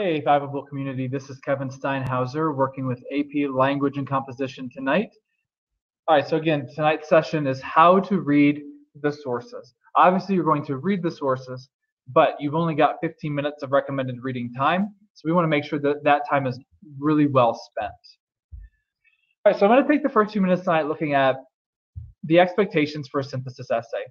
Hey, Fiveable community, this is Kevin Steinhauser working with AP Language and Composition tonight. All right, so again, tonight's session is how to read the sources. Obviously, you're going to read the sources, but you've only got 15 minutes of recommended reading time, so we want to make sure that that time is really well spent. All right, so I'm going to take the first two minutes tonight looking at the expectations for a synthesis essay.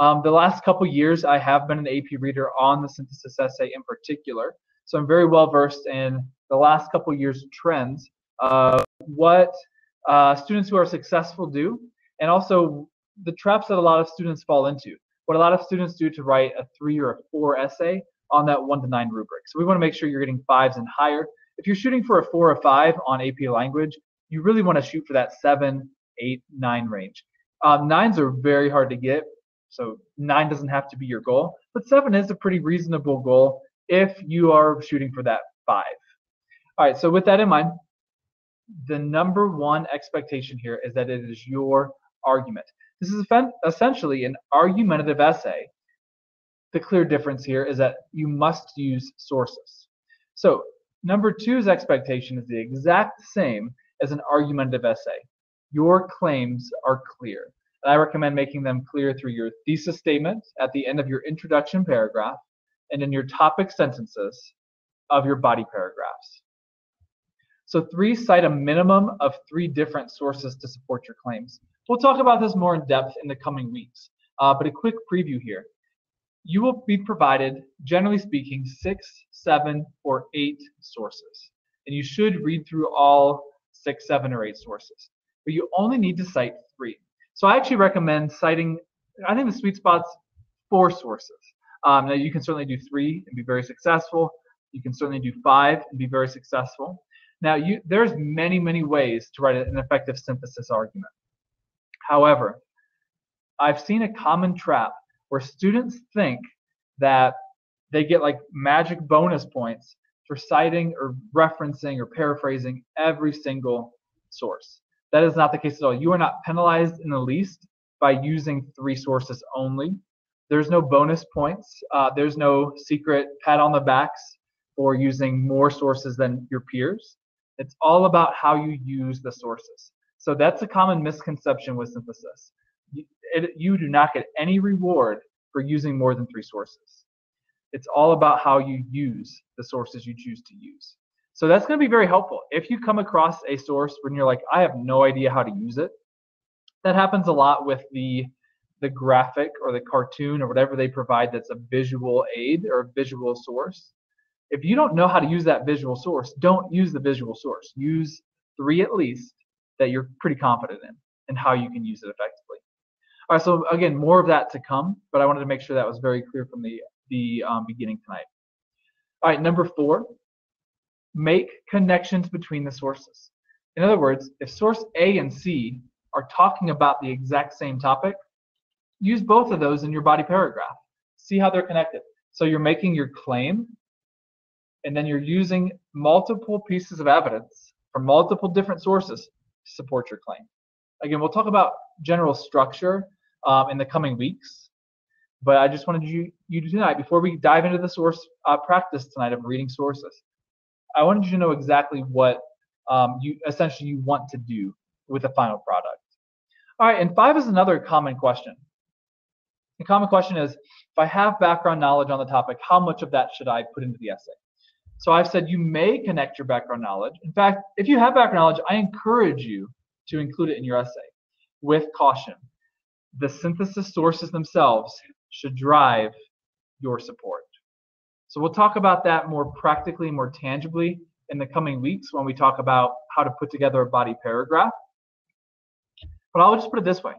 Um, the last couple years, I have been an AP reader on the synthesis essay in particular. So I'm very well versed in the last couple years trends of what uh, students who are successful do, and also the traps that a lot of students fall into. What a lot of students do to write a three or a four essay on that one to nine rubric. So we want to make sure you're getting fives and higher. If you're shooting for a four or five on AP language, you really want to shoot for that seven, eight, nine range. Um, nines are very hard to get, so nine doesn't have to be your goal, but seven is a pretty reasonable goal if you are shooting for that five. All right, so with that in mind, the number one expectation here is that it is your argument. This is essentially an argumentative essay. The clear difference here is that you must use sources. So number two's expectation is the exact same as an argumentative essay. Your claims are clear. And I recommend making them clear through your thesis statement at the end of your introduction paragraph and in your topic sentences of your body paragraphs. So three cite a minimum of three different sources to support your claims. We'll talk about this more in depth in the coming weeks, uh, but a quick preview here. You will be provided, generally speaking, six, seven, or eight sources. And you should read through all six, seven, or eight sources. But you only need to cite three. So I actually recommend citing, I think the sweet spot's four sources. Um, now you can certainly do three and be very successful. You can certainly do five and be very successful. Now you, there's many, many ways to write an effective synthesis argument. However, I've seen a common trap where students think that they get like magic bonus points for citing or referencing or paraphrasing every single source. That is not the case at all. You are not penalized in the least by using three sources only. There's no bonus points. Uh, there's no secret pat on the backs for using more sources than your peers. It's all about how you use the sources. So that's a common misconception with synthesis. You, it, you do not get any reward for using more than three sources. It's all about how you use the sources you choose to use. So that's going to be very helpful. If you come across a source when you're like, I have no idea how to use it, that happens a lot with the the graphic or the cartoon or whatever they provide that's a visual aid or a visual source. If you don't know how to use that visual source, don't use the visual source. Use three at least that you're pretty confident in and how you can use it effectively. All right, so again, more of that to come, but I wanted to make sure that was very clear from the, the um, beginning tonight. All right, number four, make connections between the sources. In other words, if source A and C are talking about the exact same topic, use both of those in your body paragraph. See how they're connected. So you're making your claim, and then you're using multiple pieces of evidence from multiple different sources to support your claim. Again, we'll talk about general structure um, in the coming weeks, but I just wanted you, you to tonight, before we dive into the source uh, practice tonight of reading sources, I wanted you to know exactly what um, you essentially you want to do with the final product. All right, and five is another common question. The common question is, if I have background knowledge on the topic, how much of that should I put into the essay? So I've said you may connect your background knowledge. In fact, if you have background knowledge, I encourage you to include it in your essay with caution. The synthesis sources themselves should drive your support. So we'll talk about that more practically, more tangibly in the coming weeks when we talk about how to put together a body paragraph. But I'll just put it this way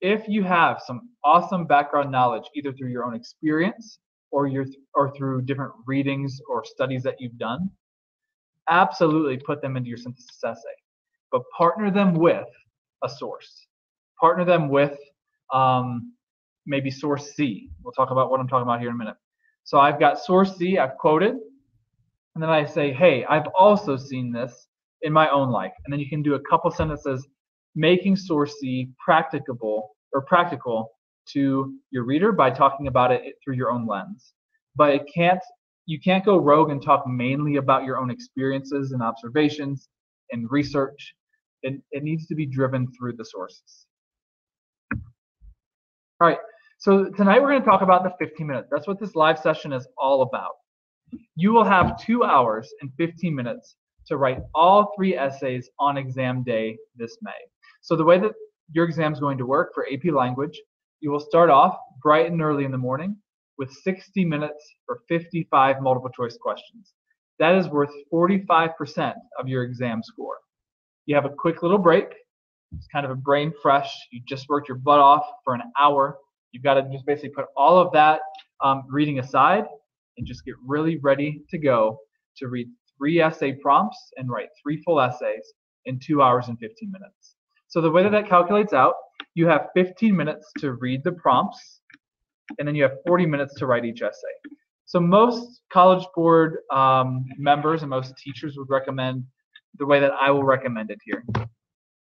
if you have some awesome background knowledge, either through your own experience or your or through different readings or studies that you've done, absolutely put them into your synthesis essay. But partner them with a source. Partner them with um, maybe source C. We'll talk about what I'm talking about here in a minute. So I've got source C, I've quoted, and then I say, hey, I've also seen this in my own life. And then you can do a couple sentences making source C practicable or practical to your reader by talking about it through your own lens. But it can't you can't go rogue and talk mainly about your own experiences and observations and research. It, it needs to be driven through the sources. All right, so tonight we're going to talk about the 15 minutes. That's what this live session is all about. You will have two hours and 15 minutes to write all three essays on exam day this May. So the way that your exam is going to work for AP Language, you will start off bright and early in the morning with 60 minutes for 55 multiple choice questions. That is worth 45% of your exam score. You have a quick little break. It's kind of a brain fresh. You just worked your butt off for an hour. You've got to just basically put all of that um, reading aside and just get really ready to go to read three essay prompts and write three full essays in two hours and 15 minutes. So the way that that calculates out, you have 15 minutes to read the prompts, and then you have 40 minutes to write each essay. So most College Board um, members and most teachers would recommend the way that I will recommend it here.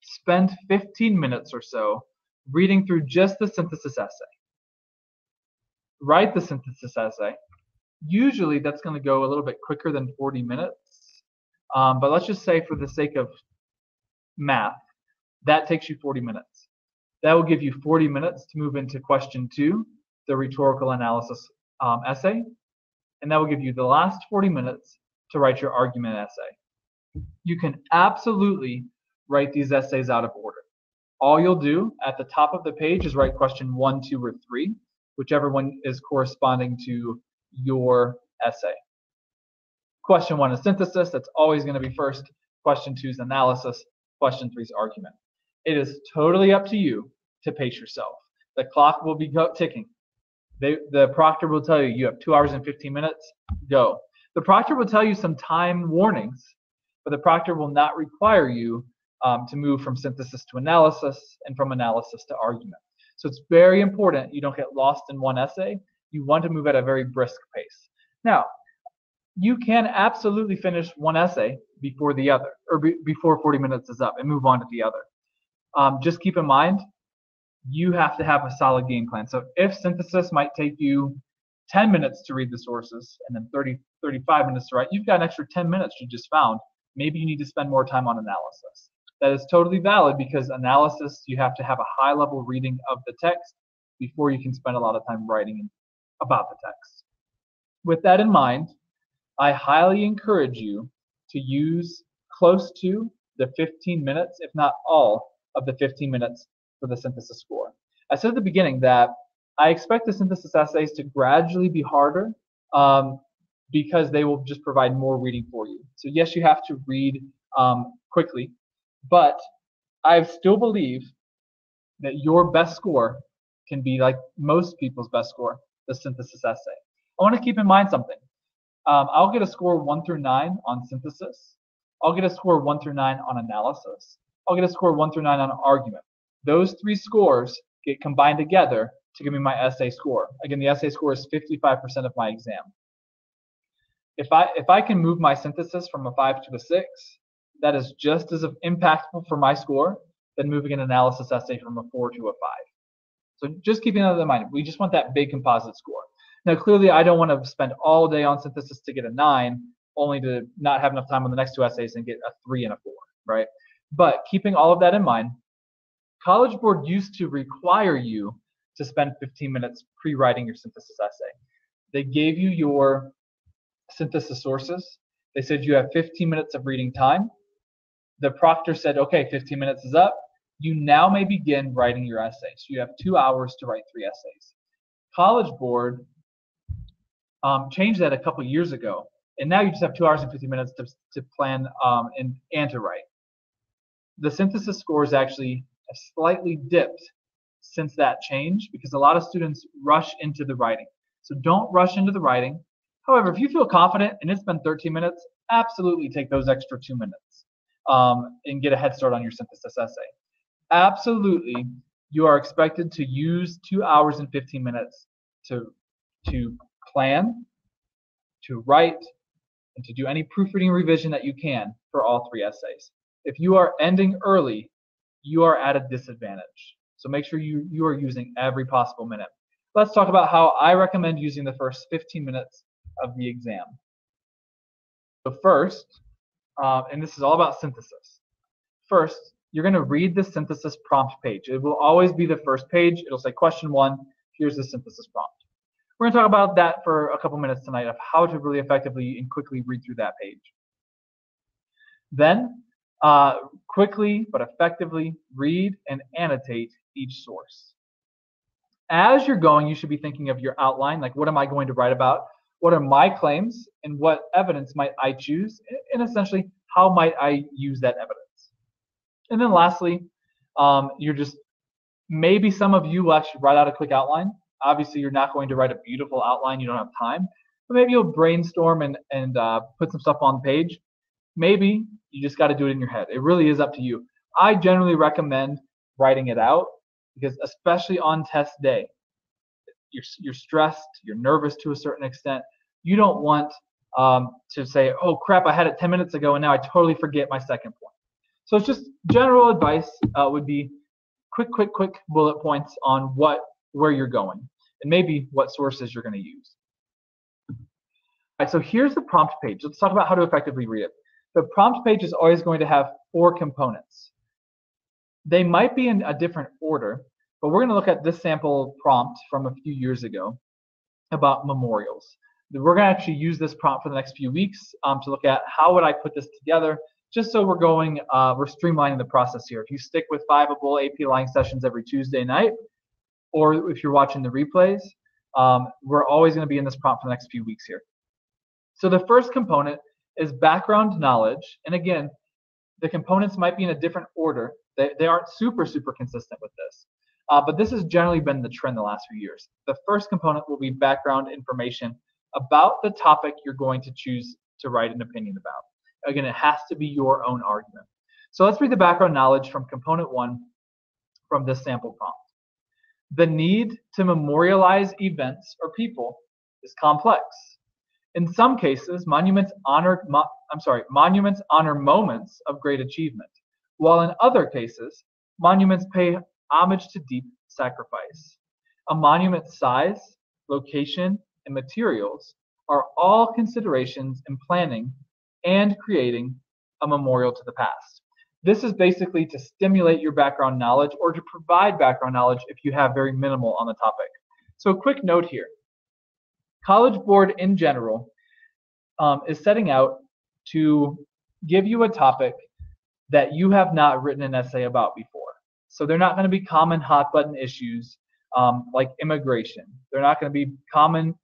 Spend 15 minutes or so reading through just the synthesis essay. Write the synthesis essay. Usually that's going to go a little bit quicker than 40 minutes. Um, but let's just say for the sake of math, that takes you 40 minutes. That will give you 40 minutes to move into question two, the rhetorical analysis um, essay. And that will give you the last 40 minutes to write your argument essay. You can absolutely write these essays out of order. All you'll do at the top of the page is write question one, two, or three, whichever one is corresponding to your essay. Question one is synthesis. That's always going to be first. Question two is analysis. Question three is argument. It is totally up to you to pace yourself. The clock will be ticking. They, the proctor will tell you you have two hours and 15 minutes. Go. The proctor will tell you some time warnings, but the proctor will not require you um, to move from synthesis to analysis and from analysis to argument. So it's very important you don't get lost in one essay. You want to move at a very brisk pace. Now, you can absolutely finish one essay before the other, or be, before 40 minutes is up, and move on to the other. Um, just keep in mind, you have to have a solid game plan. So if synthesis might take you 10 minutes to read the sources and then 30, 35 minutes to write, you've got an extra 10 minutes you just found. Maybe you need to spend more time on analysis. That is totally valid because analysis, you have to have a high level reading of the text before you can spend a lot of time writing about the text. With that in mind, I highly encourage you to use close to the 15 minutes, if not all, of the 15 minutes for the synthesis score. I said at the beginning that I expect the synthesis essays to gradually be harder um, because they will just provide more reading for you. So yes, you have to read um, quickly, but I still believe that your best score can be like most people's best score, the synthesis essay. I want to keep in mind something. Um, I'll get a score one through nine on synthesis. I'll get a score one through nine on analysis. I'll get a score one through nine on an argument. Those three scores get combined together to give me my essay score. Again, the essay score is 55% of my exam. If I if I can move my synthesis from a five to a six, that is just as impactful for my score than moving an analysis essay from a four to a five. So just keeping that in mind, we just want that big composite score. Now, clearly, I don't want to spend all day on synthesis to get a nine, only to not have enough time on the next two essays and get a three and a four, right? But keeping all of that in mind, College Board used to require you to spend 15 minutes pre-writing your synthesis essay. They gave you your synthesis sources. They said you have 15 minutes of reading time. The proctor said, okay, 15 minutes is up. You now may begin writing your essay. So you have two hours to write three essays. College Board um, changed that a couple years ago. And now you just have two hours and 15 minutes to, to plan um, and, and to write the synthesis scores actually have slightly dipped since that change because a lot of students rush into the writing. So don't rush into the writing. However, if you feel confident and it's been 13 minutes, absolutely take those extra two minutes um, and get a head start on your synthesis essay. Absolutely, you are expected to use two hours and 15 minutes to, to plan, to write, and to do any proofreading revision that you can for all three essays. If you are ending early, you are at a disadvantage. So make sure you, you are using every possible minute. Let's talk about how I recommend using the first 15 minutes of the exam. So first, uh, and this is all about synthesis. First, you're going to read the synthesis prompt page. It will always be the first page. It'll say question one, here's the synthesis prompt. We're going to talk about that for a couple minutes tonight of how to really effectively and quickly read through that page. Then, uh, quickly but effectively read and annotate each source. As you're going, you should be thinking of your outline, like what am I going to write about? What are my claims and what evidence might I choose? And essentially, how might I use that evidence? And then lastly, um, you're just maybe some of you will actually write out a quick outline. Obviously, you're not going to write a beautiful outline, you don't have time, but maybe you'll brainstorm and, and uh, put some stuff on the page. Maybe you just got to do it in your head. It really is up to you. I generally recommend writing it out because, especially on test day, you're, you're stressed, you're nervous to a certain extent. You don't want um, to say, oh crap, I had it 10 minutes ago and now I totally forget my second point. So it's just general advice uh, would be quick, quick, quick bullet points on what where you're going and maybe what sources you're going to use. All right, so here's the prompt page. Let's talk about how to effectively read it. The prompt page is always going to have four components. They might be in a different order, but we're going to look at this sample prompt from a few years ago about memorials. We're going to actually use this prompt for the next few weeks um, to look at how would I put this together, just so we're going, uh, we're streamlining the process here. If you stick with five Fiveable AP Lang sessions every Tuesday night, or if you're watching the replays, um, we're always going to be in this prompt for the next few weeks here. So the first component is background knowledge. And again, the components might be in a different order. They, they aren't super, super consistent with this. Uh, but this has generally been the trend the last few years. The first component will be background information about the topic you're going to choose to write an opinion about. Again, it has to be your own argument. So let's read the background knowledge from component one from this sample prompt. The need to memorialize events or people is complex. In some cases, monuments honor mo I'm sorry, monuments honor moments of great achievement, while in other cases, monuments pay homage to deep sacrifice. A monument's size, location, and materials are all considerations in planning and creating a memorial to the past. This is basically to stimulate your background knowledge or to provide background knowledge if you have very minimal on the topic. So, a quick note here College Board in general um, is setting out to give you a topic that you have not written an essay about before. So they're not going to be common hot button issues um, like immigration. They're not going to be common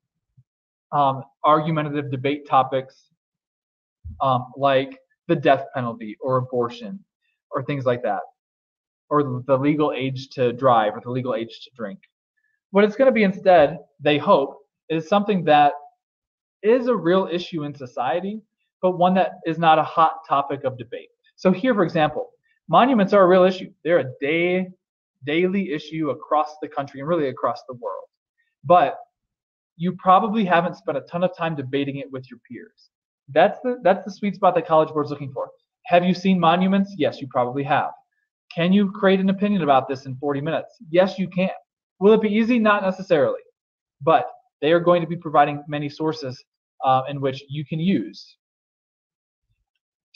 um, argumentative debate topics um, like the death penalty or abortion or things like that, or the legal age to drive or the legal age to drink. What it's going to be instead, they hope, is something that is a real issue in society, but one that is not a hot topic of debate. So here, for example, monuments are a real issue. They're a day, daily issue across the country and really across the world. But you probably haven't spent a ton of time debating it with your peers. That's the that's the sweet spot that College Board's looking for. Have you seen monuments? Yes, you probably have. Can you create an opinion about this in 40 minutes? Yes, you can. Will it be easy? Not necessarily. But they are going to be providing many sources uh, in which you can use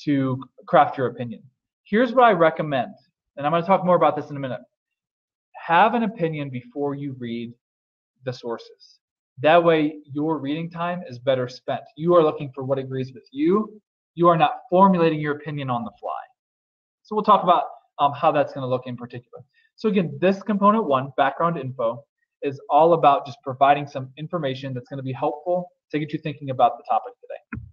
to craft your opinion. Here's what I recommend, and I'm going to talk more about this in a minute. Have an opinion before you read the sources. That way, your reading time is better spent. You are looking for what agrees with you. You are not formulating your opinion on the fly. So we'll talk about um, how that's going to look in particular. So again, this component one, background info, is all about just providing some information that's going to be helpful to get you thinking about the topic today.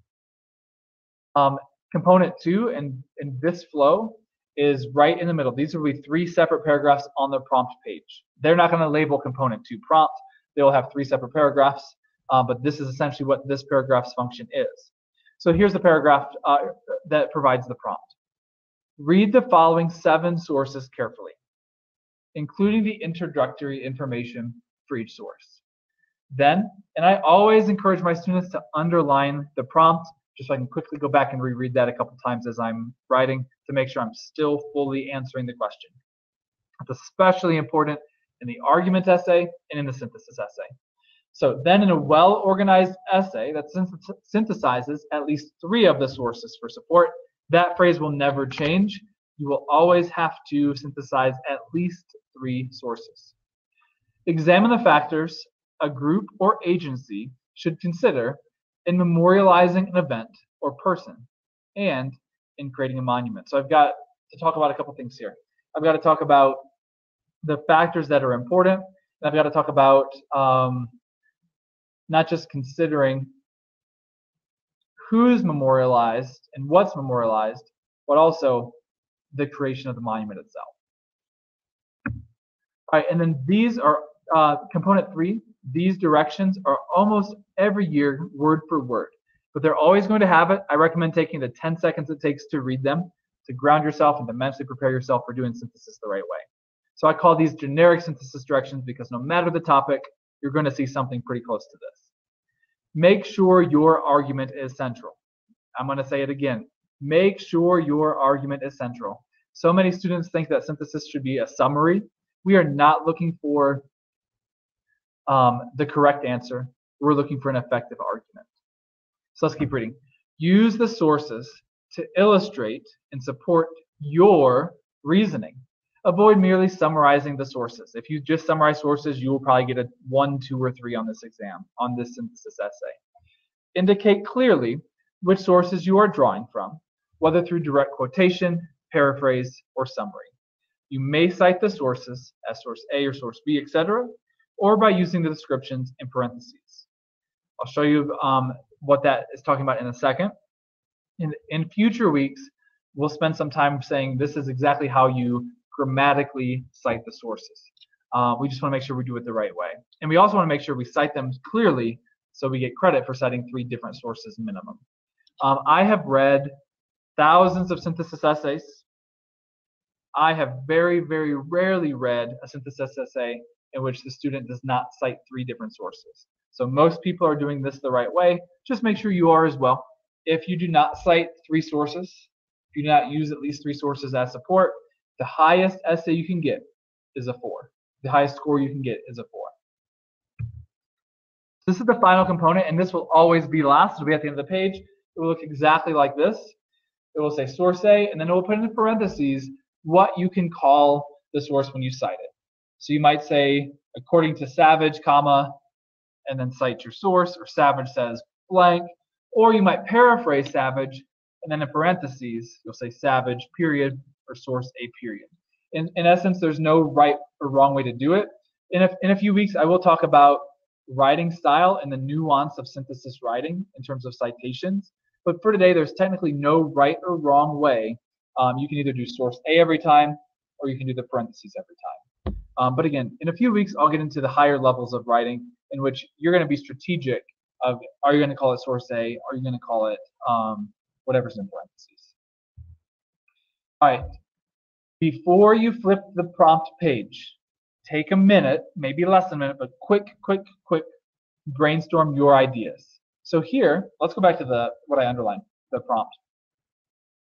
Um, component two and in this flow is right in the middle. These will be three separate paragraphs on the prompt page. They're not going to label component two prompt. They'll have three separate paragraphs, uh, but this is essentially what this paragraph's function is. So here's the paragraph uh, that provides the prompt. Read the following seven sources carefully, including the introductory information for each source. Then, and I always encourage my students to underline the prompt just so I can quickly go back and reread that a couple times as I'm writing to make sure I'm still fully answering the question. It's especially important in the argument essay and in the synthesis essay. So then in a well-organized essay that synthesizes at least three of the sources for support, that phrase will never change. You will always have to synthesize at least three sources. Examine the factors a group or agency should consider in memorializing an event or person and in creating a monument. So I've got to talk about a couple things here. I've got to talk about the factors that are important. And I've got to talk about um, not just considering who's memorialized and what's memorialized, but also the creation of the monument itself. All right, and then these are uh, component three. These directions are almost every year word for word, but they're always going to have it. I recommend taking the 10 seconds it takes to read them to ground yourself and to mentally prepare yourself for doing synthesis the right way. So I call these generic synthesis directions because no matter the topic, you're going to see something pretty close to this. Make sure your argument is central. I'm going to say it again. Make sure your argument is central. So many students think that synthesis should be a summary. We are not looking for um, the correct answer. We're looking for an effective argument. So let's keep reading. Use the sources to illustrate and support your reasoning. Avoid merely summarizing the sources. If you just summarize sources, you will probably get a one, two, or three on this exam, on this synthesis essay. Indicate clearly which sources you are drawing from, whether through direct quotation, paraphrase, or summary. You may cite the sources as source A or source B, etc., or by using the descriptions in parentheses. I'll show you um, what that is talking about in a second. In, in future weeks, we'll spend some time saying this is exactly how you grammatically cite the sources. Uh, we just want to make sure we do it the right way. And we also want to make sure we cite them clearly so we get credit for citing three different sources minimum. Um, I have read thousands of synthesis essays. I have very, very rarely read a synthesis essay in which the student does not cite three different sources. So most people are doing this the right way. Just make sure you are as well. If you do not cite three sources, if you do not use at least three sources as support, the highest essay you can get is a four. The highest score you can get is a four. This is the final component, and this will always be last. It'll be at the end of the page. It will look exactly like this. It will say source A, and then it will put in parentheses what you can call the source when you cite it. So you might say, according to Savage, comma, and then cite your source, or Savage says blank, or you might paraphrase Savage, and then in parentheses, you'll say Savage, period, or source A period. In, in essence, there's no right or wrong way to do it. In a, in a few weeks, I will talk about writing style and the nuance of synthesis writing in terms of citations. But for today, there's technically no right or wrong way. Um, you can either do source A every time, or you can do the parentheses every time. Um, but again, in a few weeks, I'll get into the higher levels of writing in which you're going to be strategic of are you going to call it source A? Are you going to call it um, whatever's in parentheses? All right. Before you flip the prompt page, take a minute, maybe less than a minute, but quick, quick, quick, brainstorm your ideas. So here, let's go back to the what I underlined, the prompt.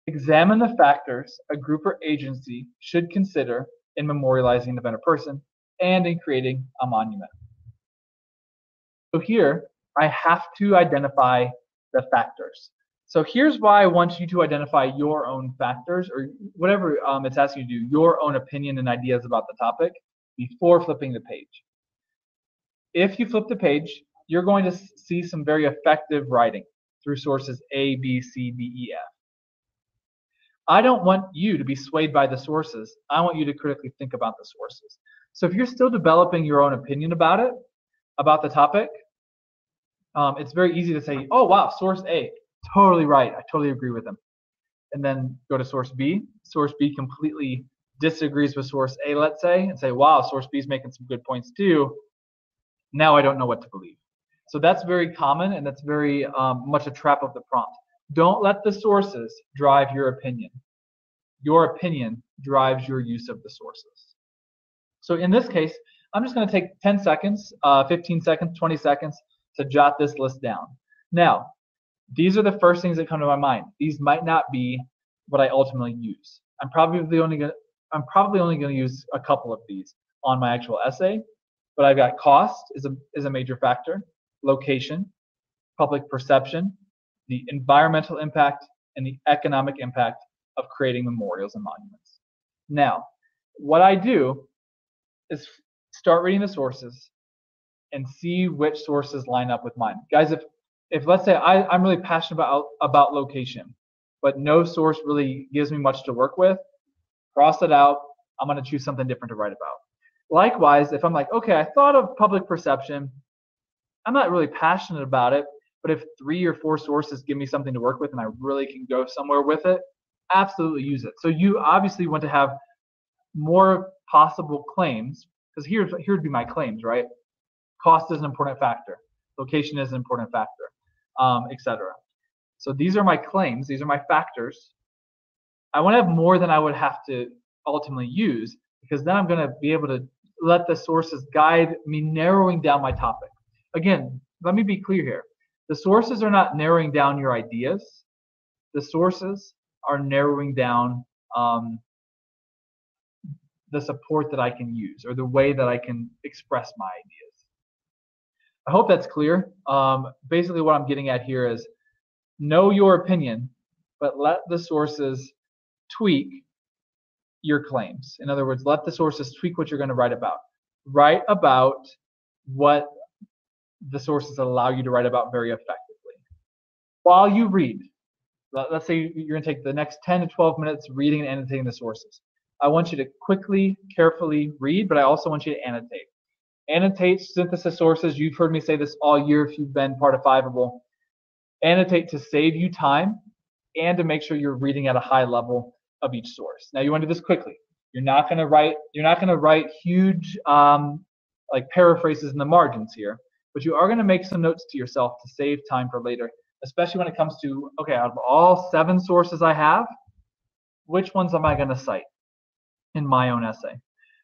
Examine the factors a group or agency should consider in memorializing an event or person and in creating a monument. So here, I have to identify the factors. So here's why I want you to identify your own factors or whatever um, it's asking you to do, your own opinion and ideas about the topic before flipping the page. If you flip the page, you're going to see some very effective writing through sources A, B, C, D, E, F. I don't want you to be swayed by the sources. I want you to critically think about the sources. So if you're still developing your own opinion about it, about the topic, um, it's very easy to say, oh, wow, source A totally right. I totally agree with them. And then go to source B. Source B completely disagrees with source A, let's say, and say, wow, source B is making some good points too. Now I don't know what to believe. So that's very common and that's very um, much a trap of the prompt. Don't let the sources drive your opinion. Your opinion drives your use of the sources. So in this case, I'm just going to take 10 seconds, uh, 15 seconds, 20 seconds to jot this list down. Now, these are the first things that come to my mind. These might not be what I ultimately use. I'm probably only going to I'm probably only going to use a couple of these on my actual essay, But I've got cost is a, is a major factor, location, public perception, the environmental impact, and the economic impact of creating memorials and monuments. Now, what I do is start reading the sources and see which sources line up with mine. Guys, if if let's say I, I'm really passionate about about location, but no source really gives me much to work with, cross it out. I'm gonna choose something different to write about. Likewise, if I'm like, okay, I thought of public perception, I'm not really passionate about it, but if three or four sources give me something to work with and I really can go somewhere with it, absolutely use it. So you obviously want to have more possible claims because here's here would be my claims, right? Cost is an important factor, location is an important factor, um, etc. So these are my claims, these are my factors. I want to have more than I would have to ultimately use because then I'm going to be able to let the sources guide me narrowing down my topic. Again, let me be clear here. The sources are not narrowing down your ideas. The sources are narrowing down um, the support that I can use or the way that I can express my ideas. I hope that's clear. Um, basically, what I'm getting at here is know your opinion, but let the sources tweak your claims. In other words, let the sources tweak what you're going to write about. Write about what the sources that allow you to write about very effectively. While you read, let's say you're going to take the next 10 to 12 minutes reading and annotating the sources. I want you to quickly, carefully read, but I also want you to annotate. Annotate synthesis sources. You've heard me say this all year if you've been part of Fiveable. Annotate to save you time and to make sure you're reading at a high level of each source. Now you want to do this quickly. You're not going to write. You're not going to write huge um, like paraphrases in the margins here, but you are going to make some notes to yourself to save time for later, especially when it comes to okay, out of all seven sources I have, which ones am I going to cite? in my own essay.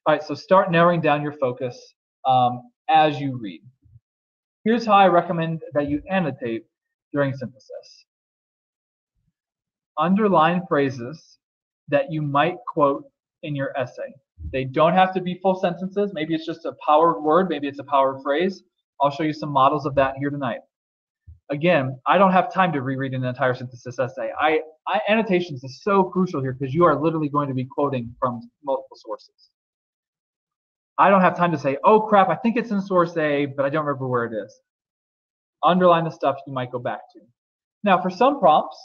All right, so start narrowing down your focus um, as you read. Here's how I recommend that you annotate during synthesis. Underline phrases that you might quote in your essay. They don't have to be full sentences. Maybe it's just a power word, maybe it's a power phrase. I'll show you some models of that here tonight. Again, I don't have time to reread an entire synthesis essay. I I, annotations is so crucial here because you are literally going to be quoting from multiple sources. I don't have time to say, oh crap, I think it's in source A, but I don't remember where it is. Underline the stuff you might go back to. Now, for some prompts,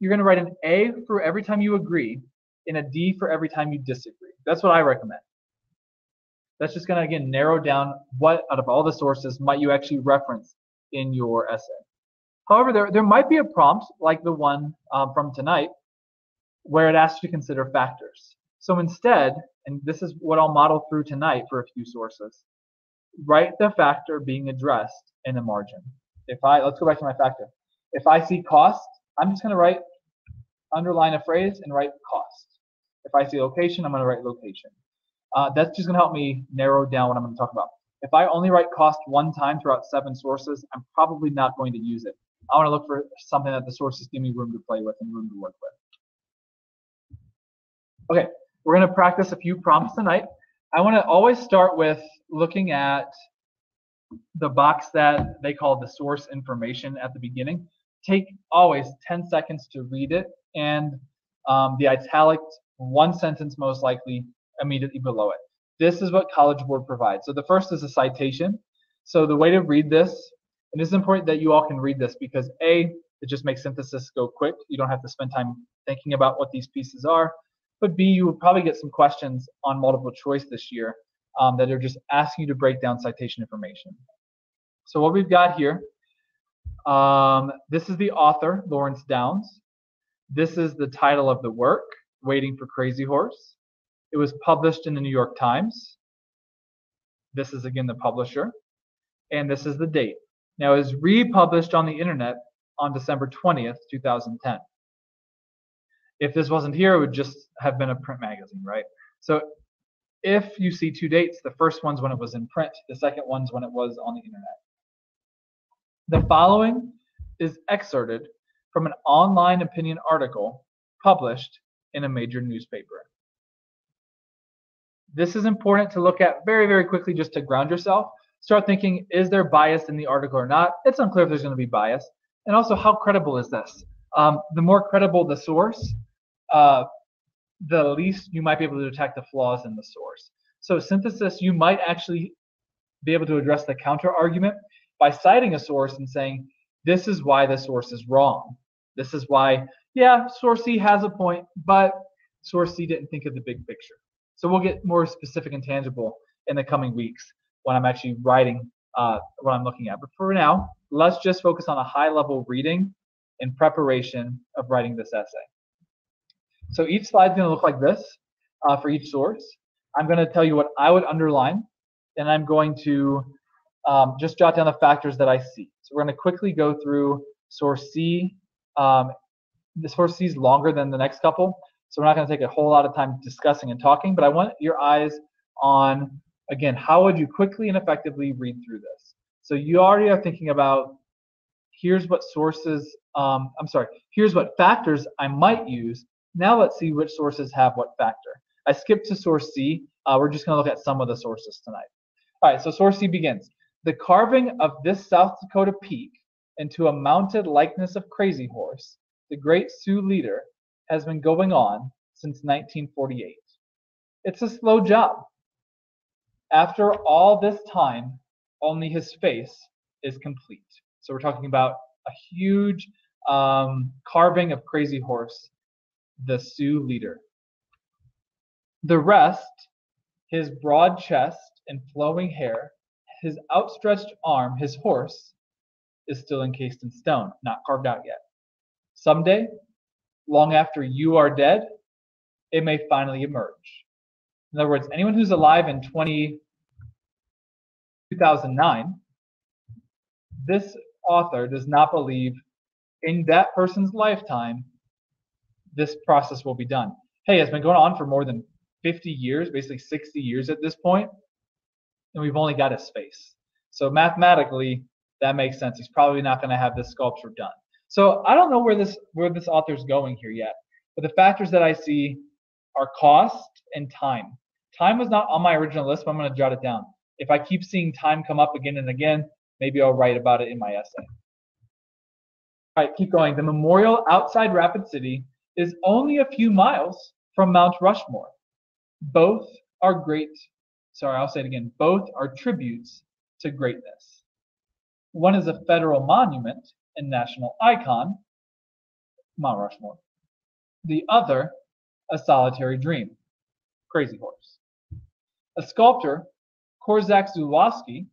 you're going to write an A for every time you agree and a D for every time you disagree. That's what I recommend. That's just going to, again, narrow down what out of all the sources might you actually reference in your essay. However, there, there might be a prompt like the one um, from tonight where it asks you to consider factors. So instead, and this is what I'll model through tonight for a few sources, write the factor being addressed in the margin. If I, let's go back to my factor. If I see cost, I'm just going to write, underline a phrase and write cost. If I see location, I'm going to write location. Uh, that's just going to help me narrow down what I'm going to talk about. If I only write cost one time throughout seven sources, I'm probably not going to use it. I want to look for something that the sources give me room to play with and room to work with. Okay, we're going to practice a few prompts tonight. I want to always start with looking at the box that they call the source information at the beginning. Take always 10 seconds to read it and um, the italic one sentence most likely immediately below it. This is what College Board provides. So the first is a citation. So the way to read this and it's important that you all can read this because A, it just makes synthesis go quick. You don't have to spend time thinking about what these pieces are. But B, you will probably get some questions on multiple choice this year um, that are just asking you to break down citation information. So what we've got here, um, this is the author, Lawrence Downes. This is the title of the work, Waiting for Crazy Horse. It was published in the New York Times. This is again the publisher. And this is the date, now, it was republished on the internet on December 20th, 2010. If this wasn't here, it would just have been a print magazine, right? So if you see two dates, the first one's when it was in print, the second one's when it was on the internet. The following is excerpted from an online opinion article published in a major newspaper. This is important to look at very, very quickly just to ground yourself. Start thinking, is there bias in the article or not? It's unclear if there's going to be bias. And also, how credible is this? Um, the more credible the source, uh, the least you might be able to detect the flaws in the source. So synthesis, you might actually be able to address the counter argument by citing a source and saying, this is why the source is wrong. This is why, yeah, source C has a point, but source C didn't think of the big picture. So we'll get more specific and tangible in the coming weeks when I'm actually writing uh, what I'm looking at. But for now, let's just focus on a high level reading in preparation of writing this essay. So each slide is going to look like this uh, for each source. I'm going to tell you what I would underline, and I'm going to um, just jot down the factors that I see. So we're going to quickly go through source C. Um, the source C is longer than the next couple, so we're not going to take a whole lot of time discussing and talking, but I want your eyes on, again, how would you quickly and effectively read through this? So you already are thinking about, here's what sources, um, I'm sorry, here's what factors I might use. Now let's see which sources have what factor. I skipped to source C. Uh, we're just going to look at some of the sources tonight. All right, so source C begins. The carving of this South Dakota peak into a mounted likeness of Crazy Horse, the great Sioux leader, has been going on since 1948. It's a slow job. After all this time, only his face is complete. So we're talking about a huge um, carving of Crazy Horse, the Sioux leader. The rest, his broad chest and flowing hair, his outstretched arm, his horse, is still encased in stone, not carved out yet. Someday, long after you are dead, it may finally emerge. In other words, anyone who's alive in 20, 2009, this author does not believe in that person's lifetime this process will be done. Hey, it's been going on for more than 50 years, basically 60 years at this point, and we've only got a space. So mathematically, that makes sense. He's probably not going to have this sculpture done. So I don't know where this where this author's going here yet, but the factors that I see are cost and time. Time was not on my original list, but I'm going to jot it down. If I keep seeing time come up again and again, maybe I'll write about it in my essay. All right, keep going. The memorial outside Rapid City is only a few miles from Mount Rushmore. Both are great. Sorry, I'll say it again. Both are tributes to greatness. One is a federal monument, and national icon, Mount Rushmore. The other, a solitary dream, Crazy Horse. A sculptor, Korczak Ziolkowski,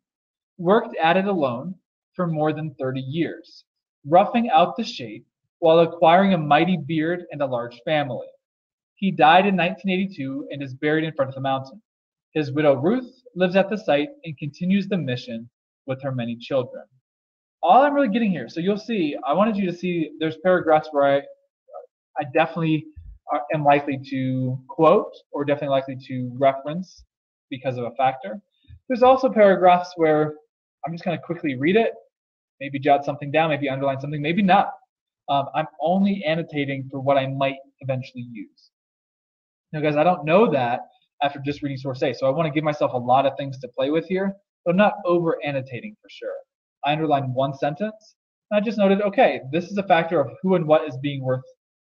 worked at it alone for more than 30 years, roughing out the shape while acquiring a mighty beard and a large family. He died in 1982 and is buried in front of the mountain. His widow Ruth lives at the site and continues the mission with her many children all I'm really getting here. So you'll see, I wanted you to see there's paragraphs where I, I definitely am likely to quote or definitely likely to reference because of a factor. There's also paragraphs where I'm just going to quickly read it, maybe jot something down, maybe underline something, maybe not. Um, I'm only annotating for what I might eventually use. Now, guys, I don't know that after just reading source A, so I want to give myself a lot of things to play with here, but I'm not over annotating for sure. I underlined one sentence. And I just noted, okay, this is a factor of who and what is being worth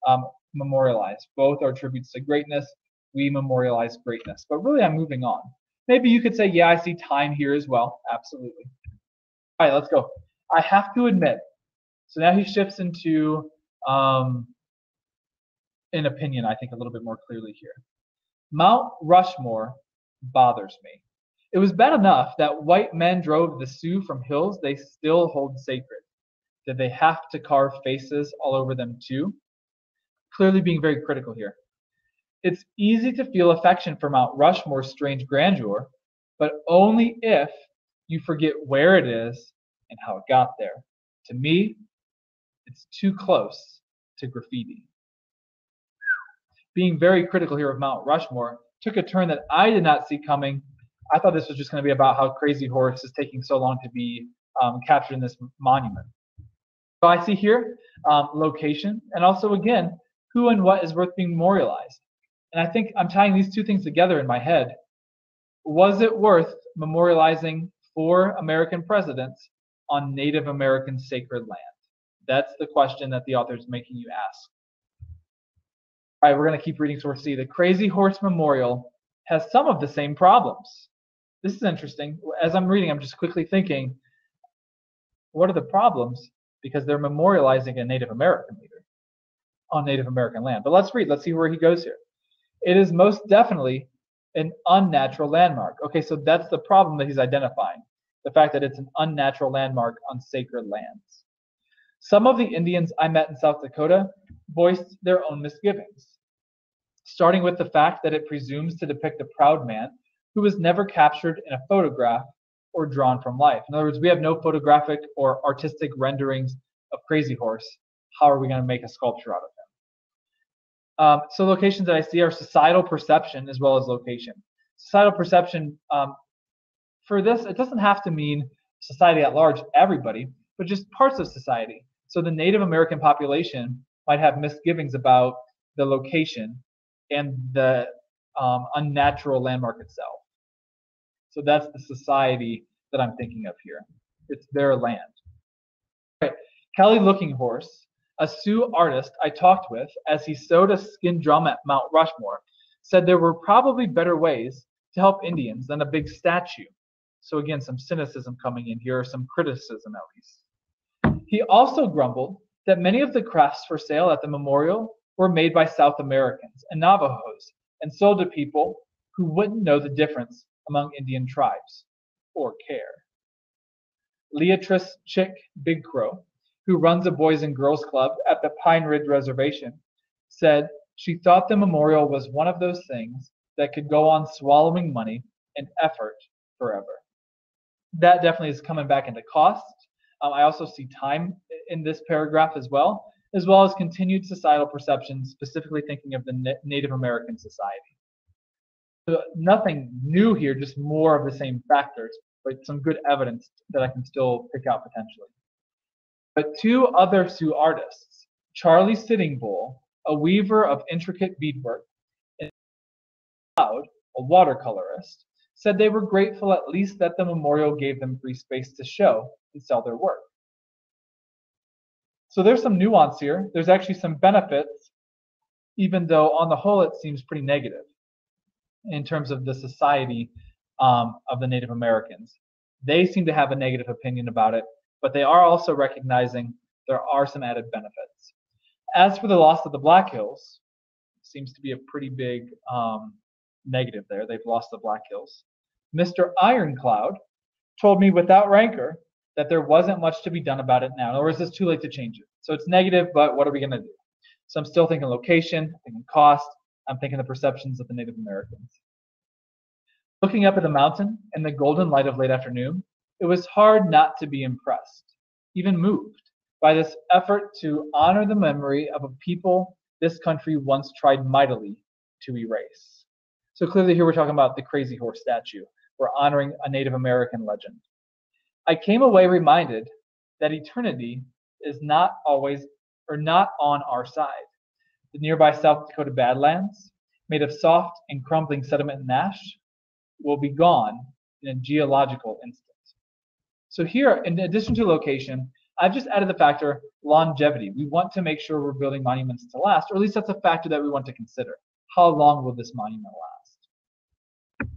um, memorialized. Both are tributes to greatness. We memorialize greatness. But really, I'm moving on. Maybe you could say, yeah, I see time here as well. Absolutely. All right, let's go. I have to admit. So now he shifts into um, an opinion, I think, a little bit more clearly here. Mount Rushmore bothers me. It was bad enough that white men drove the Sioux from hills they still hold sacred. Did they have to carve faces all over them too? Clearly being very critical here. It's easy to feel affection for Mount Rushmore's strange grandeur, but only if you forget where it is and how it got there. To me, it's too close to graffiti. Being very critical here of Mount Rushmore took a turn that I did not see coming I thought this was just going to be about how Crazy Horse is taking so long to be um, captured in this monument. So I see here um, location and also again who and what is worth being memorialized. And I think I'm tying these two things together in my head Was it worth memorializing four American presidents on Native American sacred land? That's the question that the author is making you ask. All right, we're going to keep reading source C. The Crazy Horse Memorial has some of the same problems. This is interesting. As I'm reading, I'm just quickly thinking, what are the problems? Because they're memorializing a Native American leader on Native American land. But let's read. Let's see where he goes here. It is most definitely an unnatural landmark. Okay, so that's the problem that he's identifying the fact that it's an unnatural landmark on sacred lands. Some of the Indians I met in South Dakota voiced their own misgivings, starting with the fact that it presumes to depict a proud man who was never captured in a photograph or drawn from life. In other words, we have no photographic or artistic renderings of Crazy Horse. How are we going to make a sculpture out of him? Um, so locations that I see are societal perception as well as location. Societal perception, um, for this, it doesn't have to mean society at large, everybody, but just parts of society. So the Native American population might have misgivings about the location and the um, unnatural landmark itself. So that's the society that I'm thinking of here. It's their land. Right. Kelly Looking Horse, a Sioux artist I talked with as he sewed a skin drum at Mount Rushmore, said there were probably better ways to help Indians than a big statue. So again, some cynicism coming in here, or some criticism at least. He also grumbled that many of the crafts for sale at the memorial were made by South Americans and Navajos and sold to people who wouldn't know the difference among Indian tribes or care. Leatrice Chick Big Crow, who runs a Boys and Girls Club at the Pine Ridge Reservation, said she thought the memorial was one of those things that could go on swallowing money and effort forever. That definitely is coming back into cost. Um, I also see time in this paragraph as well, as well as continued societal perceptions, specifically thinking of the Native American society. So nothing new here, just more of the same factors, but some good evidence that I can still pick out potentially. But two other Sioux artists, Charlie Sitting Bull, a weaver of intricate beadwork, and Cloud, a watercolorist, said they were grateful at least that the memorial gave them free space to show and sell their work. So there's some nuance here. There's actually some benefits, even though on the whole it seems pretty negative in terms of the society um, of the Native Americans. They seem to have a negative opinion about it, but they are also recognizing there are some added benefits. As for the loss of the Black Hills, seems to be a pretty big um, negative there. They've lost the Black Hills. Mr. Ironcloud told me without rancor that there wasn't much to be done about it now, or is this too late to change it? So it's negative, but what are we going to do? So I'm still thinking location, thinking cost, I'm thinking the perceptions of the Native Americans. Looking up at the mountain in the golden light of late afternoon, it was hard not to be impressed, even moved, by this effort to honor the memory of a people this country once tried mightily to erase. So clearly here we're talking about the Crazy Horse statue. We're honoring a Native American legend. I came away reminded that eternity is not always or not on our side. The nearby South Dakota Badlands, made of soft and crumbling sediment and ash, will be gone in a geological instant. So here, in addition to location, I've just added the factor longevity. We want to make sure we're building monuments to last, or at least that's a factor that we want to consider. How long will this monument last?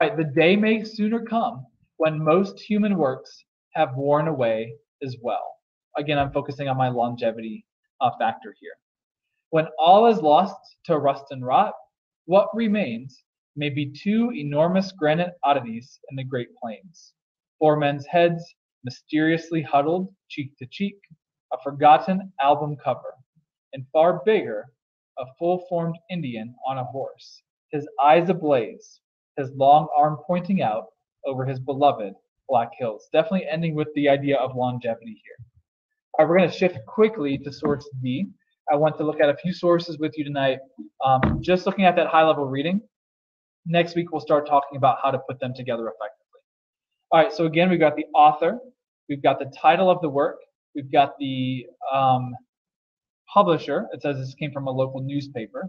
All right, the day may sooner come when most human works have worn away as well. Again, I'm focusing on my longevity uh, factor here. When all is lost to rust and rot, what remains may be two enormous granite oddities in the Great Plains. Four men's heads, mysteriously huddled cheek to cheek, a forgotten album cover, and far bigger, a full formed Indian on a horse, his eyes ablaze, his long arm pointing out over his beloved Black Hills. Definitely ending with the idea of longevity here. All right, we're going to shift quickly to source D. I want to look at a few sources with you tonight. Um, just looking at that high level reading. Next week, we'll start talking about how to put them together effectively. All right, so again, we've got the author, we've got the title of the work, we've got the um, publisher. It says this came from a local newspaper.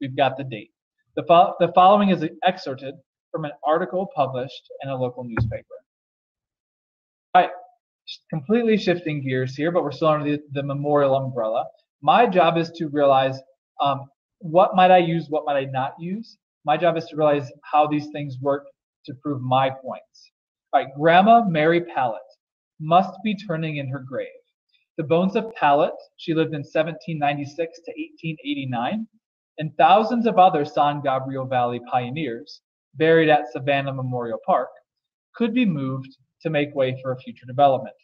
We've got the date. The, fo the following is excerpted from an article published in a local newspaper. All right, completely shifting gears here, but we're still under the, the memorial umbrella. My job is to realize um, what might I use, what might I not use. My job is to realize how these things work to prove my points. All right, Grandma Mary Pallet must be turning in her grave. The bones of Pallet, she lived in 1796 to 1889, and thousands of other San Gabriel Valley pioneers buried at Savannah Memorial Park could be moved to make way for a future development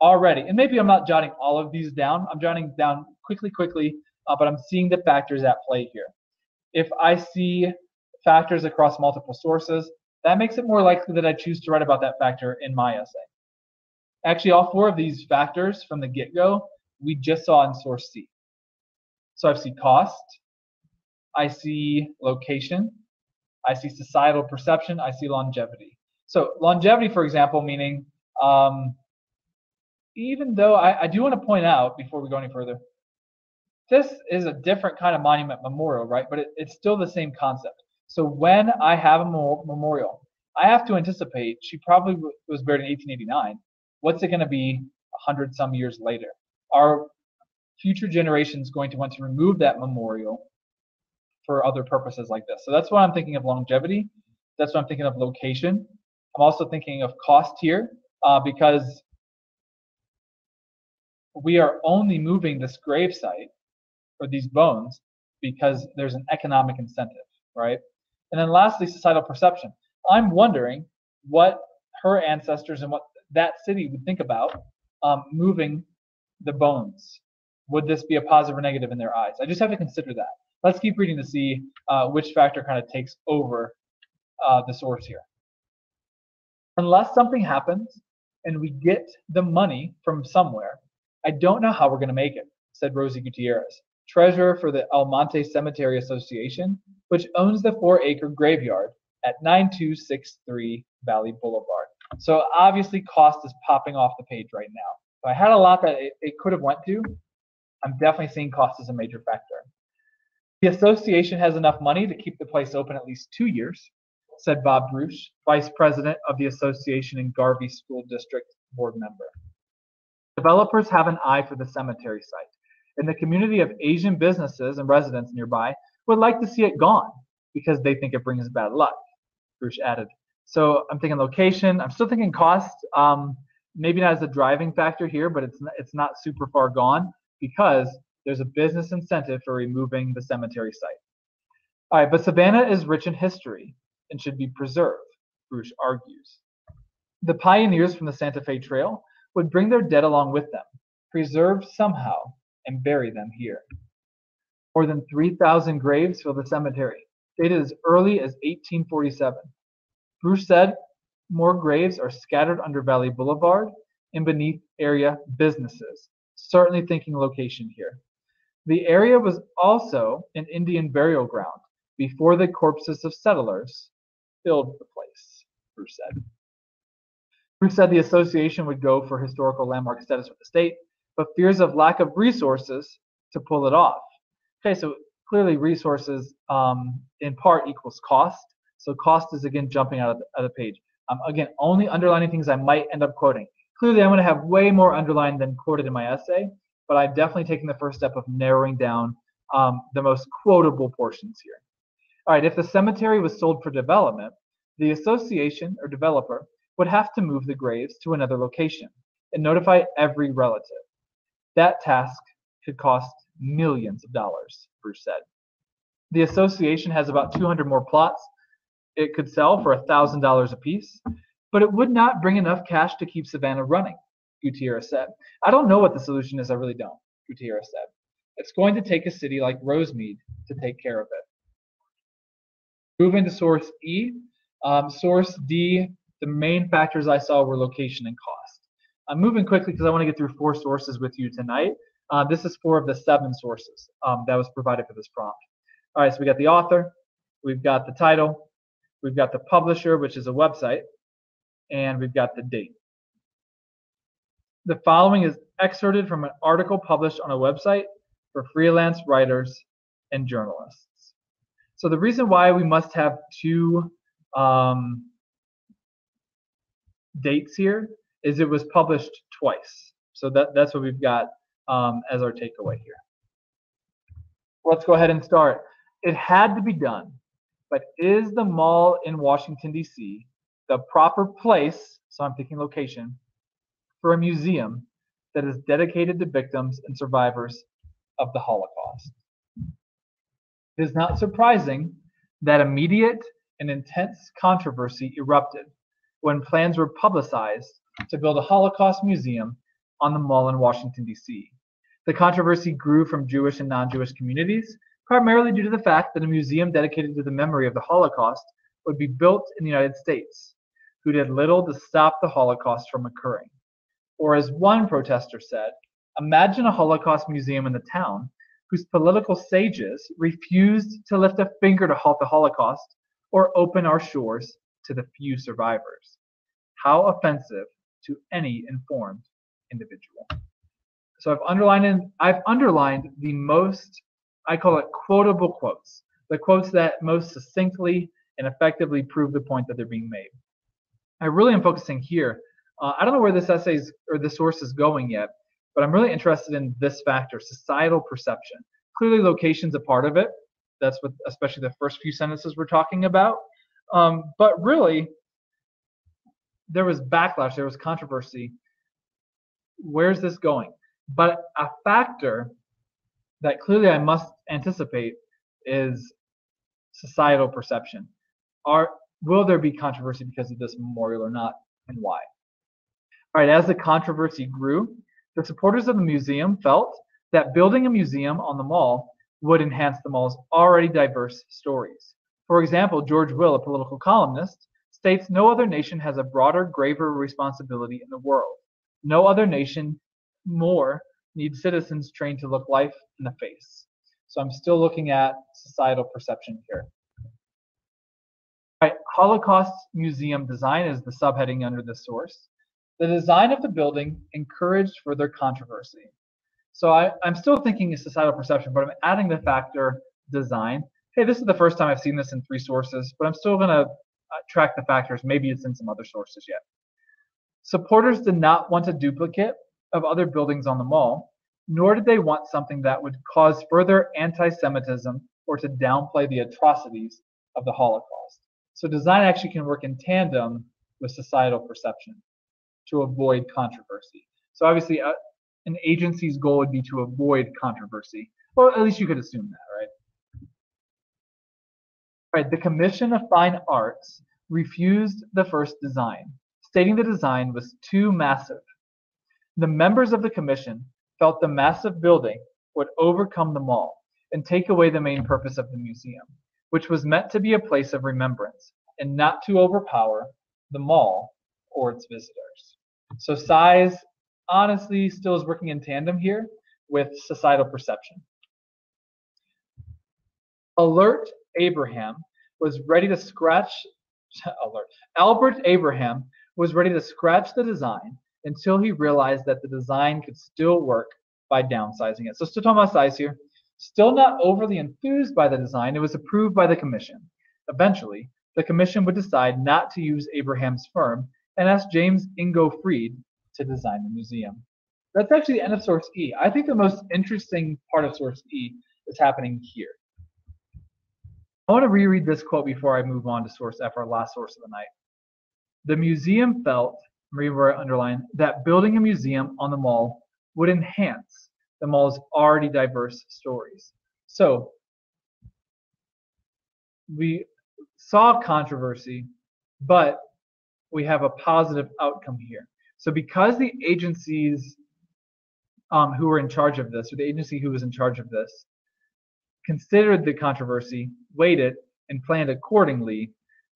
already. And maybe I'm not jotting all of these down. I'm jotting down quickly, quickly, uh, but I'm seeing the factors at play here. If I see factors across multiple sources, that makes it more likely that I choose to write about that factor in my essay. Actually, all four of these factors from the get-go, we just saw in source C. So I see cost, I see location, I see societal perception, I see longevity. So longevity, for example, meaning um, even though I, I do want to point out before we go any further, this is a different kind of monument memorial, right? But it, it's still the same concept. So when I have a memorial, I have to anticipate she probably was buried in 1889. What's it going to be 100 some years later? Are future generations going to want to remove that memorial for other purposes like this? So that's why I'm thinking of longevity. That's what I'm thinking of location. I'm also thinking of cost here uh, because we are only moving this grave site or these bones because there's an economic incentive, right? And then lastly, societal perception. I'm wondering what her ancestors and what that city would think about um, moving the bones. Would this be a positive or negative in their eyes? I just have to consider that. Let's keep reading to see uh, which factor kind of takes over uh, the source here. Unless something happens and we get the money from somewhere, I don't know how we're going to make it, said Rosie Gutierrez, treasurer for the El Monte Cemetery Association, which owns the four acre graveyard at 9263 Valley Boulevard. So obviously cost is popping off the page right now. So I had a lot that it, it could have went to. I'm definitely seeing cost as a major factor. The association has enough money to keep the place open at least two years, said Bob Bruce, vice president of the association and Garvey School District board member. Developers have an eye for the cemetery site, and the community of Asian businesses and residents nearby would like to see it gone because they think it brings bad luck, Bruce added. So I'm thinking location. I'm still thinking cost. Um, maybe not as a driving factor here, but it's not, it's not super far gone because there's a business incentive for removing the cemetery site. All right, but Savannah is rich in history and should be preserved, Bruce argues. The pioneers from the Santa Fe Trail would bring their dead along with them, preserved somehow, and bury them here. More than 3,000 graves fill the cemetery, dated as early as 1847. Bruce said more graves are scattered under Valley Boulevard and beneath area businesses, certainly thinking location here. The area was also an Indian burial ground before the corpses of settlers filled the place, Bruce said. Bruce said the association would go for historical landmark status with the state, but fears of lack of resources to pull it off. Okay, so clearly resources um, in part equals cost. So cost is again jumping out of the, of the page. I'm again only underlining things I might end up quoting. Clearly, I'm going to have way more underlined than quoted in my essay, but I've definitely taken the first step of narrowing down um, the most quotable portions here. All right, if the cemetery was sold for development, the association or developer would have to move the graves to another location and notify every relative. That task could cost millions of dollars, Bruce said. The association has about 200 more plots it could sell for $1,000 apiece, but it would not bring enough cash to keep Savannah running, Gutierrez said. I don't know what the solution is, I really don't, Gutierrez said. It's going to take a city like Rosemead to take care of it. Moving to source E, um, source D the main factors I saw were location and cost. I'm moving quickly because I want to get through four sources with you tonight. Uh, this is four of the seven sources um, that was provided for this prompt. All right, so we got the author, we've got the title, we've got the publisher, which is a website, and we've got the date. The following is excerpted from an article published on a website for freelance writers and journalists. So the reason why we must have two um, dates here is it was published twice. So that, that's what we've got um, as our takeaway here. Let's go ahead and start. It had to be done, but is the mall in Washington, D.C. the proper place, so I'm thinking location, for a museum that is dedicated to victims and survivors of the Holocaust? It is not surprising that immediate and intense controversy erupted when plans were publicized to build a Holocaust museum on the mall in Washington, D.C. The controversy grew from Jewish and non Jewish communities, primarily due to the fact that a museum dedicated to the memory of the Holocaust would be built in the United States, who did little to stop the Holocaust from occurring. Or, as one protester said, imagine a Holocaust museum in the town whose political sages refused to lift a finger to halt the Holocaust or open our shores to the few survivors. How offensive to any informed individual. So I've underlined I've underlined the most I call it quotable quotes, the quotes that most succinctly and effectively prove the point that they're being made. I really am focusing here. Uh, I don't know where this essay is, or the source is going yet, but I'm really interested in this factor, societal perception. Clearly, location's a part of it. That's what, especially the first few sentences we're talking about. Um, but really, there was backlash, there was controversy. Where's this going? But a factor that clearly I must anticipate is societal perception. Are will there be controversy because of this memorial or not, and why? All right, as the controversy grew, the supporters of the museum felt that building a museum on the mall would enhance the mall's already diverse stories. For example, George Will, a political columnist, states no other nation has a broader, graver responsibility in the world. No other nation more needs citizens trained to look life in the face. So I'm still looking at societal perception here. All right, Holocaust Museum design is the subheading under this source. The design of the building encouraged further controversy. So I, am still thinking of societal perception, but I'm adding the factor design. Hey, this is the first time I've seen this in three sources, but I'm still going to uh, track the factors. Maybe it's in some other sources yet. Supporters did not want a duplicate of other buildings on the mall, nor did they want something that would cause further anti Semitism or to downplay the atrocities of the Holocaust. So design actually can work in tandem with societal perception to avoid controversy. So obviously, uh, an agency's goal would be to avoid controversy. Well, at least you could assume that, right? Right, the Commission of Fine Arts refused the first design, stating the design was too massive. The members of the commission felt the massive building would overcome the mall and take away the main purpose of the museum, which was meant to be a place of remembrance and not to overpower the mall or its visitors. So size honestly still is working in tandem here with societal perception. Alert Abraham was ready to scratch oh, alert. Albert Abraham was ready to scratch the design until he realized that the design could still work by downsizing it. So about size here. Still not overly enthused by the design, it was approved by the commission. Eventually, the commission would decide not to use Abraham's firm and ask James Ingo Freed to design the museum. That's actually the end of source E. I think the most interesting part of source E is happening here. I want to reread this quote before I move on to source F, our last source of the night. The museum felt, read where I underline, that building a museum on the mall would enhance the mall's already diverse stories. So we saw controversy, but we have a positive outcome here. So because the agencies um, who were in charge of this, or the agency who was in charge of this, considered the controversy, weighed it, and planned accordingly,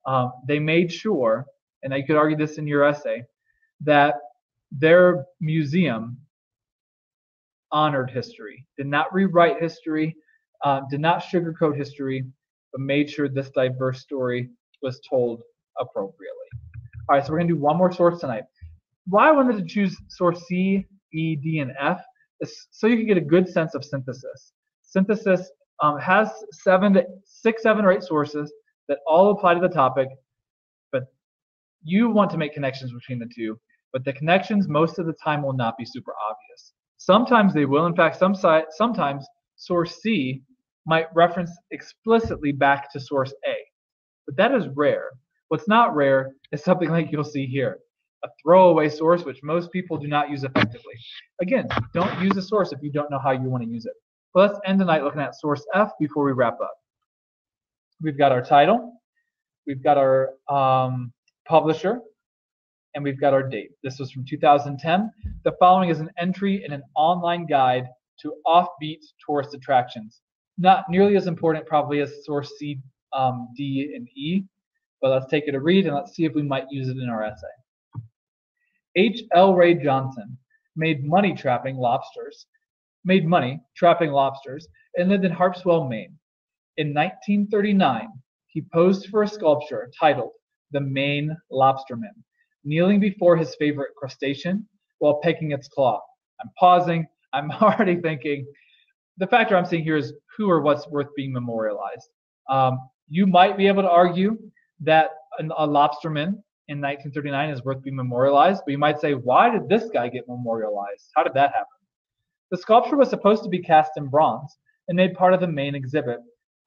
um, they made sure, and I could argue this in your essay, that their museum honored history, did not rewrite history, uh, did not sugarcoat history, but made sure this diverse story was told appropriately. All right, so we're going to do one more source tonight. Why I wanted to choose source C, E, D, and F is so you can get a good sense of synthesis. Synthesis um, has seven, to, six, seven, or eight sources that all apply to the topic but you want to make connections between the two, but the connections most of the time will not be super obvious. Sometimes they will. In fact, some sometimes source C might reference explicitly back to source A, but that is rare. What's not rare is something like you'll see here, a throwaway source which most people do not use effectively. Again, don't use a source if you don't know how you want to use it. But let's end the night looking at source F before we wrap up. We've got our title, we've got our um, publisher, and we've got our date. This was from 2010. The following is an entry in an online guide to offbeat tourist attractions. Not nearly as important probably as source C, um, D, and E, but let's take it a read and let's see if we might use it in our essay. H. Elroy Johnson made money trapping lobsters, made money trapping lobsters, and lived in Harpswell, Maine. In 1939, he posed for a sculpture titled The Maine Lobsterman, kneeling before his favorite crustacean while pecking its claw. I'm pausing. I'm already thinking. The factor I'm seeing here is who or what's worth being memorialized. Um, you might be able to argue that a lobsterman in 1939 is worth being memorialized, but you might say, why did this guy get memorialized? How did that happen? The sculpture was supposed to be cast in bronze and made part of the Maine exhibit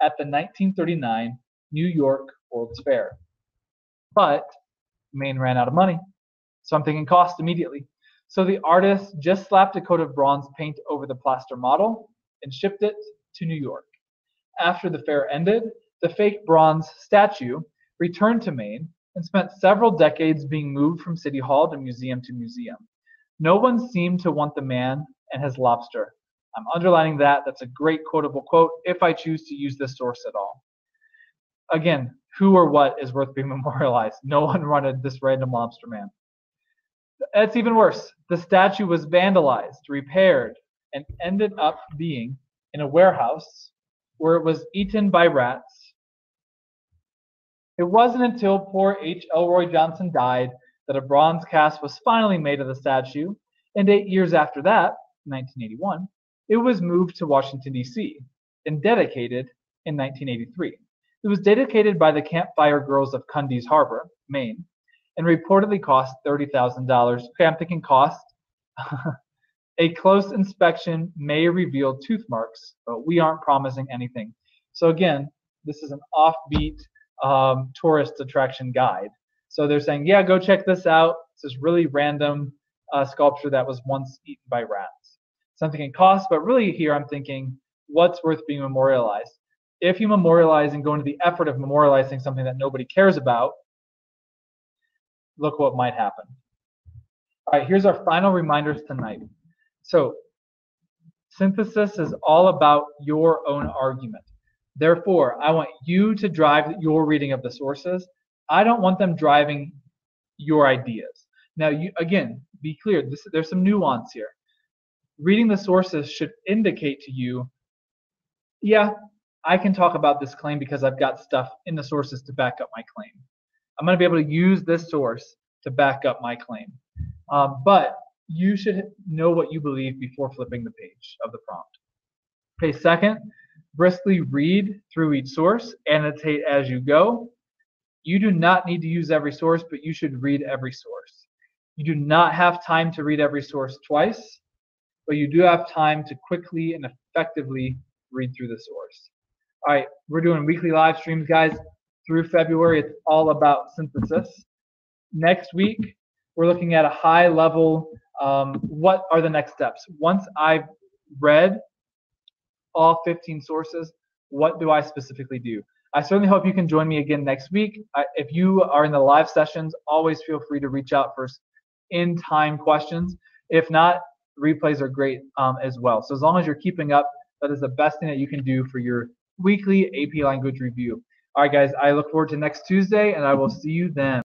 at the 1939 New York World's Fair. But Maine ran out of money, so I'm thinking cost immediately. So the artist just slapped a coat of bronze paint over the plaster model and shipped it to New York. After the fair ended, the fake bronze statue returned to Maine and spent several decades being moved from City Hall to museum to museum. No one seemed to want the man and his lobster. I'm underlining that. That's a great quotable quote if I choose to use this source at all. Again, who or what is worth being memorialized? No one wanted this random lobster man. It's even worse. The statue was vandalized, repaired, and ended up being in a warehouse where it was eaten by rats. It wasn't until poor H. Elroy Johnson died that a bronze cast was finally made of the statue, and eight years after that, 1981, it was moved to Washington, D.C., and dedicated in 1983. It was dedicated by the Campfire Girls of Cundy's Harbor, Maine, and reportedly cost $30,000. Okay, I'm cost. A close inspection may reveal tooth marks, but we aren't promising anything. So again, this is an offbeat um, tourist attraction guide. So they're saying, yeah, go check this out. It's this really random uh, sculpture that was once eaten by rats. Something in cost, but really here I'm thinking, what's worth being memorialized? If you memorialize and go into the effort of memorializing something that nobody cares about, look what might happen. All right, here's our final reminders tonight. So synthesis is all about your own argument. Therefore, I want you to drive your reading of the sources. I don't want them driving your ideas. Now, you again, be clear. This, there's some nuance here. Reading the sources should indicate to you, yeah, I can talk about this claim because I've got stuff in the sources to back up my claim. I'm going to be able to use this source to back up my claim. Um, but you should know what you believe before flipping the page of the prompt. Okay, second, briskly read through each source, annotate as you go. You do not need to use every source, but you should read every source. You do not have time to read every source twice, but you do have time to quickly and effectively read through the source. All right, we're doing weekly live streams, guys, through February. It's all about synthesis. Next week, we're looking at a high level um, what are the next steps? Once I've read all 15 sources, what do I specifically do? I certainly hope you can join me again next week. I, if you are in the live sessions, always feel free to reach out for in time questions. If not, replays are great um, as well. So as long as you're keeping up, that is the best thing that you can do for your weekly AP language review. All right, guys, I look forward to next Tuesday, and I will see you then.